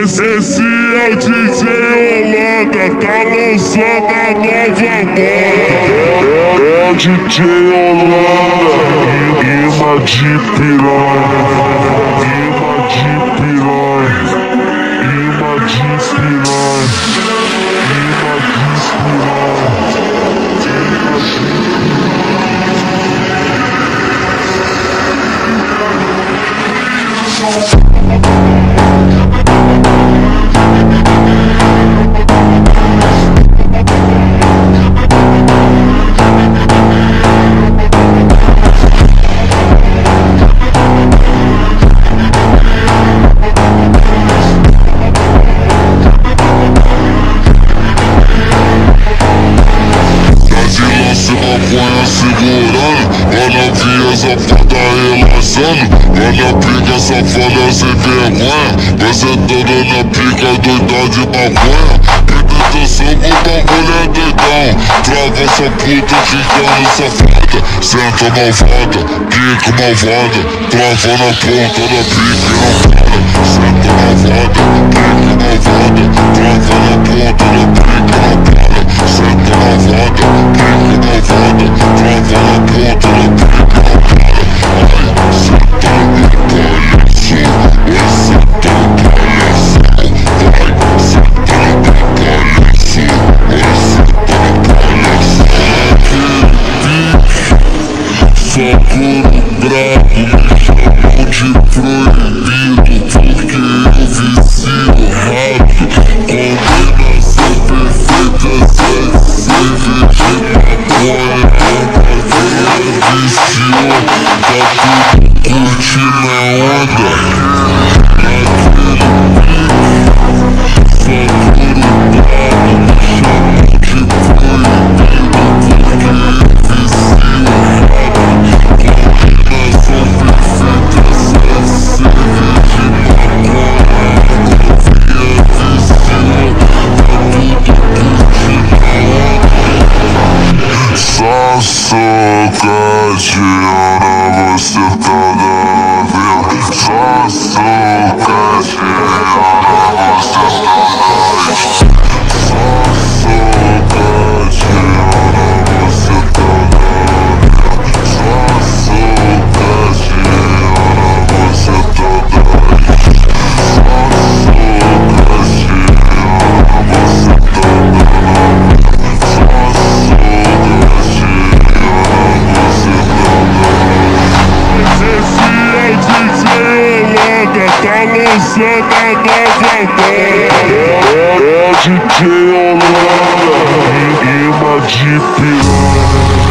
Esse, esse é o DJ Holanda, tá lançando a nova moda. É, o DJ Holanda, de piranha, imã de piranha, maconha segurando Olha via safada relaxando Olha pica safada sem vergonha. Você toda na pica doida de maconha. Atenção o bagulho é doidão. Trava essa puta ficando safada. Senta malvada, pica malvada. Trava na ponta da pica não para Senta malvada, pica malvada. Trava na ponta da pica não para Só por bravo me chamam de proibido Cassiana, você tá da vida Só sou Cassiana, lançando a nova moda É DJ Holanda, rima de piranha